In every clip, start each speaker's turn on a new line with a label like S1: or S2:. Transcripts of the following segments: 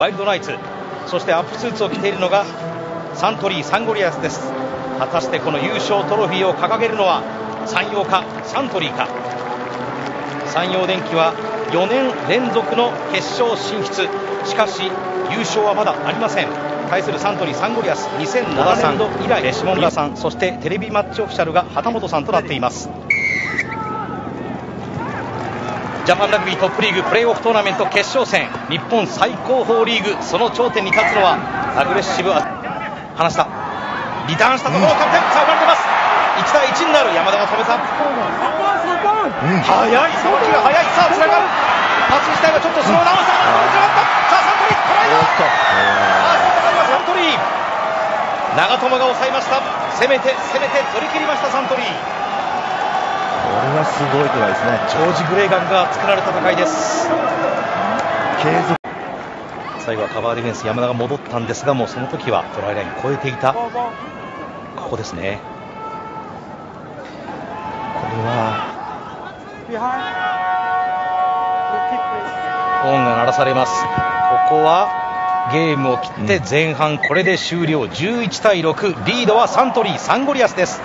S1: ワイルドナイツ。そしてアップスーツを着ているのがサントリーサンゴリアスです。果たしてこの優勝トロフィーを掲げるのは三洋かサントリーか。三洋電機は4年連続の決勝進出。しかし優勝はまだありません。対するサントリーサンゴリアス2007年度以来。下村さん。そしてテレビマッチオフィシャルが旗本さんとなっていますジャパンラグビートップリーグプレーオフトーナメント決勝戦。日本最高峰リーグ。その頂点に立つのはアグレッシブ離した。リターンしたと。ころをキャプテンさあ生まれてます。1対1になる。山田が止めた、うん、速い。送球が速い。さあつながる。パス自体はちょっとスローダウンした。さあサントリートライだ。あー。サントリー。長友が抑えました。攻めて攻めて取り切りましたサントリー
S2: はすごいトライですね。
S1: ジョージ・グレーガンが作られた戦いです。
S2: 継続。
S1: 最後はカバーディフェンス山田が戻ったんですがもうその時はトライライン超えていた。ここですね。
S2: これは
S1: ホーンが鳴らされます。ここはゲームを切って前半これで終了。11対6リードはサントリーサンゴリアスです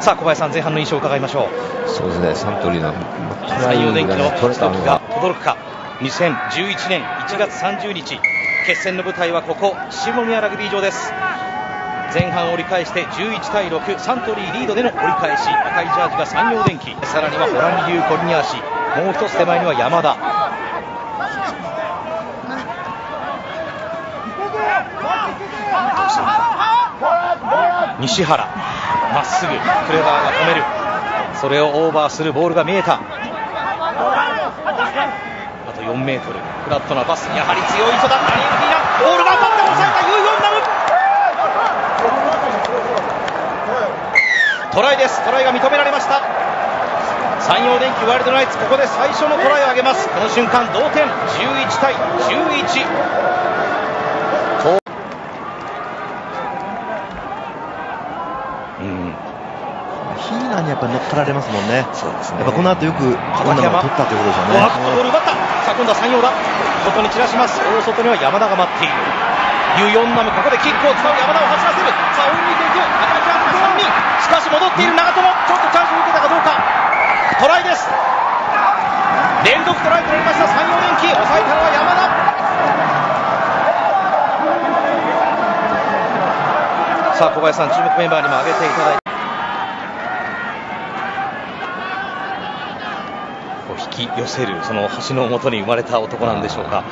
S1: さあ小林さん前半の印象を伺いましょう。
S3: そうですねサントリーの
S1: 山陽電機のストックが轟くか。2011年1月30日。決戦の舞台はここ下宮ラグビー場です。前半折り返して11対6サントリーリードでの折り返し。赤いジャージが山陽電機。さらにはホラン流コリニアーシ。もう一つ手前には山田。西原まっすぐクレバーが止める。それをオーバーするボールが見えた。あと4メートル。フラットなパス。やはり強い人だ。ったリーナボールが当たって抑えた。ユ・ヨンナム。トライです。トライが認められました。三洋電機ワイルドナイツここで最初のトライを挙げます。この瞬間同点。11対11
S2: ヒーにやっぱ乗っかられますもんね。
S1: そうですね。
S2: やっぱこの後よくこんなの取ったということでしょうね。
S1: ボール奪った。さあ今度は山陽だ外に散らします。大外には山田が待っている。ユヨンナムここでキックを使う山田を走らせる。さあ追い抜いていく赤いキャンプ3人しかし戻っている長友。ちょっとチャンスを受けたかどうか。トライです。連続トライ取られました。山陽電機抑えたのは山田。さあ小林さん注目メンバーにも挙げていただいてこう引き寄せるその橋のもとに生まれた男なんでしょうか。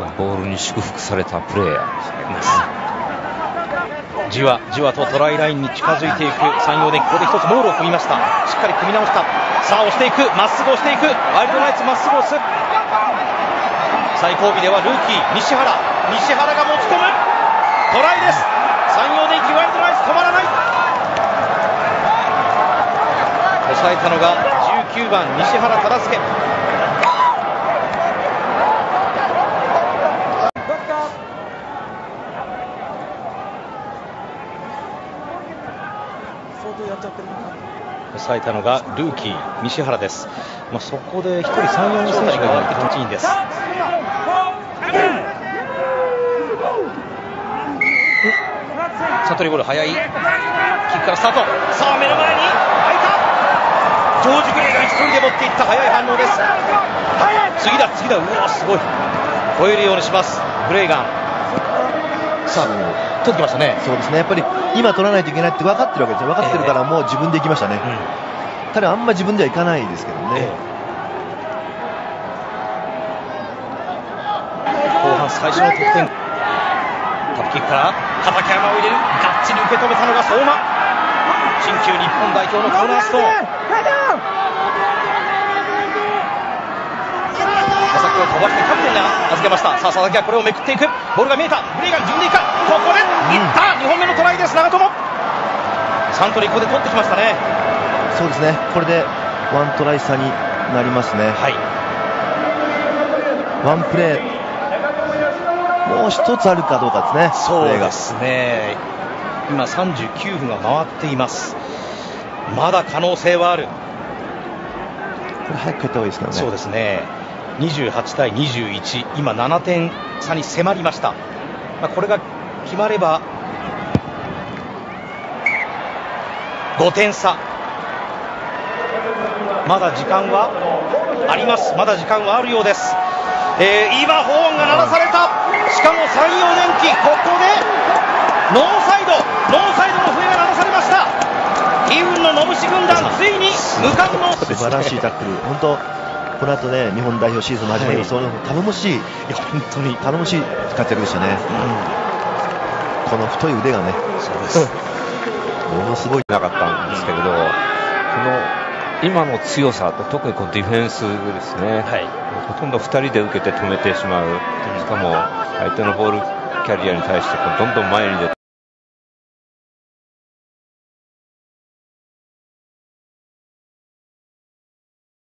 S3: まあボールに祝福されたプレーヤーです。
S1: じわじわとトライラインに近づいていく。山陽電機ここで一つモールを組みました。しっかり組み直した。さあ押していく。まっすぐ押していく。ワイルドナイツまっすぐ押す。最後尾ではルーキー西原。西原が持ち込む。トライです。山陽電機ワイルドナイツ止まらない。抑えたのが19番西原忠介。抑えたのがルーキー西原です、まあ、そこで1人3、4人選手がいないと8人です。サントリーボール早いキックからスタート。さあ目の前にジョージ・グレイが1人で持っていった早い反応です。次だ次だ。うわすごい。超えるようにします。グレイガン。さあ取ってきましたね。
S2: そうですね。やっぱり今取らないといけないって分かってるわけですよ。分かってるからもう自分で行きましたね。ただあんま自分では行かないですけどね。
S1: 後半最初の得点。タップキックから。畠山を入れる。がっちり受け止めたのが相馬。新旧日本代表のコーナーストーン佐々木を飛ばしてキャプテンが預けました。さあ佐々木はこれをめくっていく。ボールが見えた。グレイガン自分でいく。かここでいった。2本目のトライです。長友。サントリーここで取ってきましたね。
S2: そうですね。これでワントライ差になりますね。
S1: はい。
S2: ワンプレー。もう一つあるかどうかですね。
S1: そうですね。今39分が回っています。まだ可能性はある。
S2: これ早く帰った方がいいですからね。
S1: そうですね28対21、今7点差に迫りました。まあ、これが決まれば5点差。まだ時間はあります。まだ時間はあるようです。えー今、ホーンが鳴らされた。しかも三洋電機、ここでノーサイド、ノーサイドの笛が鳴らされました。悲運の野武士軍団、ついに無冠の
S2: 素晴らしいタックル、本当、この後ね、日本代表シーズンも始まる、
S1: はい。
S2: その頼もしい、
S1: いや本当に
S2: 頼もしい活躍でしたね、この太い腕がね、
S1: そうです。
S2: ものすごい、
S3: なかったんですけれど、この今の強さと特にこのディフェンスですね、
S1: はい。
S3: ほとんど2人で受けて止めてしまう、しかも相手のボールキャリアに対してこうどんどん前に出て